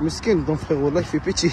Mesquine, ton frérot, là, il fait petit.